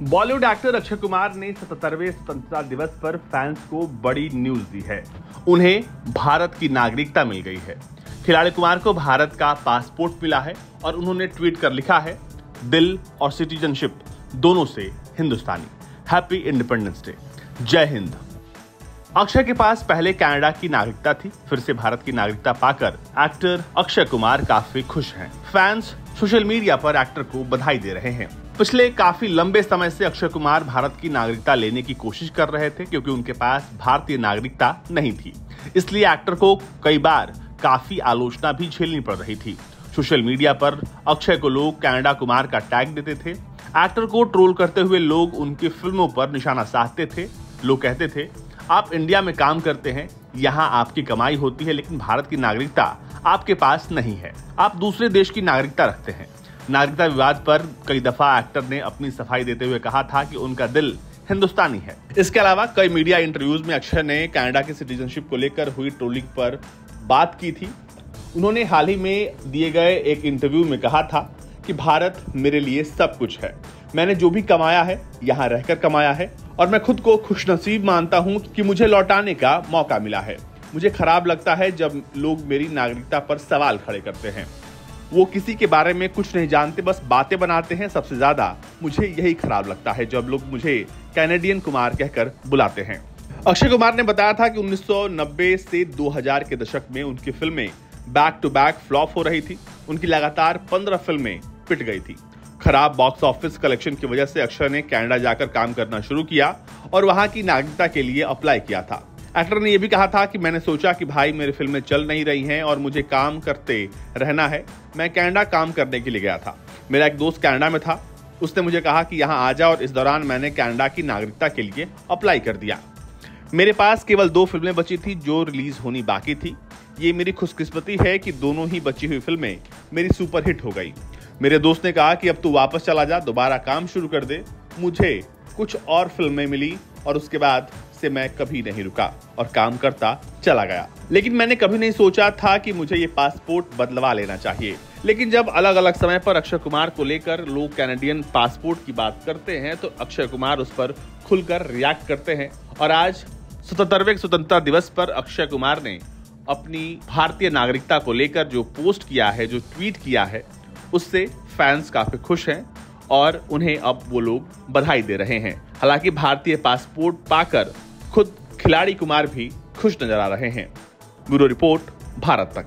Bollywood actor Akshay Kumar ने सतहत्तरवें स्वतंत्रता दिवस पर फैंस को बड़ी न्यूज़ दी है। उन्हें भारत की नागरिकता मिल गई है। खिलाड़ी कुमार को भारत का पासपोर्ट मिला है और उन्होंने ट्वीट कर लिखा है, दिल और सिटीजनशिप दोनों से हिंदुस्तानी। Happy independence day. जय हिंद। अक्षय के पास पहले कनाडा की नागरिकता थी, फिर से भारत की नागरिकता पाकर एक्टर अक्षय कुमार काफ़ी खुश हैं। फैंस सोशल मीडिया पर एक्टर को बधाई दे रहे हैं। पिछले काफ़ी लंबे समय से अक्षय कुमार भारत की नागरिकता लेने की कोशिश कर रहे थे, क्योंकि उनके पास भारतीय नागरिकता नहीं थी। इसलिए एक्टर को कई बार काफ़ी आलोचना भी झेलनी पड़ रही थी। सोशल मीडिया पर अक्षय को लोग कनाडा कुमार का टैग देते थे। एक्टर को ट्रोल करते हुए लोग उनकी फ़िल्मों पर निशाना साधते थे। लोग कहते थे, आप इंडिया में काम करते हैं, यहाँ आपकी कमाई होती है, लेकिन भारत की नागरिकता आपके पास नहीं है। आप दूसरे देश की नागरिकता रखते हैं। नागरिकता विवाद पर कई दफ़ा एक्टर ने अपनी सफ़ाई देते हुए कहा था कि उनका दिल हिंदुस्तानी है। इसके अलावा कई मीडिया इंटरव्यूज़ में अक्षय ने कनाडा की सिटीजनशिप को लेकर हुई ट्रोलिंग पर बात की थी। उन्होंने हाल ही में दिए गए एक इंटरव्यू में कहा था कि भारत मेरे लिए सब कुछ है। मैंने जो भी कमाया है, यहाँ रहकर कमाया है और मैं खुद को खुशनसीब मानता हूँ कि मुझे लौटाने का मौका मिला है। मुझे खराब लगता है जब लोग मेरी नागरिकता पर सवाल खड़े करते हैं। वो किसी के बारे में कुछ नहीं जानते, बस बातें बनाते हैं सबसे ज़्यादा। मुझे यही खराब लगता है जब लोग मुझे कैनेडियन कुमार कहकर बुलाते हैं। अक्षय कुमार ने बताया था कि 1990 से 2000 के दशक में उनकी फ़िल्में बैक टू बैक फ्लॉप हो रही थी। उनकी लगातार 15 फ़िल्में पिट गई थी। खराब बॉक्स ऑफ़िस कलेक्शन की वजह से अक्षय ने कनाडा जाकर काम करना शुरू किया और वहाँ की नागरिकता के लिए अप्लाई किया था। एक्टर ने यह भी कहा था कि मैंने सोचा कि भाई मेरी फ़िल्में चल नहीं रही हैं और मुझे काम करते रहना है। मैं कनाडा काम करने के लिए गया था। मेरा एक दोस्त कनाडा में था। उसने मुझे कहा कि यहाँ आ जा और इस दौरान मैंने कनाडा की नागरिकता के लिए अप्लाई कर दिया। मेरे पास केवल दो फ़िल्में बची थी जो रिलीज़ होनी बाकी थी। ये मेरी खुशकिस्मती है कि दोनों ही बची हुई फ़िल्में मेरी सुपरहिट हो गई। मेरे दोस्त ने कहा कि अब तू वापस चला जा, दोबारा काम शुरू कर दे। मुझे कुछ और फ़िल्में मिली और उसके बाद से मैं कभी नहीं रुका और काम करता चला गया। लेकिन मैंने कभी नहीं सोचा था कि मुझे ये पासपोर्ट बदलवा लेना चाहिए। लेकिन जब अलग अलग समय पर अक्षय कुमार को लेकर लोग कैनेडियन पासपोर्ट की बात करते हैं तो अक्षय कुमार उस पर खुलकर रिएक्ट करते हैं। और आज सतहत्तरवें स्वतंत्रता दिवस पर अक्षय कुमार ने अपनी भारतीय नागरिकता को लेकर जो पोस्ट किया है, जो ट्वीट किया है, उससे फैंस काफ़ी खुश हैं और उन्हें अब वो लोग बधाई दे रहे हैं। हालाँकि भारतीय पासपोर्ट पाकर खुद खिलाड़ी कुमार भी खुश नज़र आ रहे हैं। ब्यूरो रिपोर्ट भारत तक।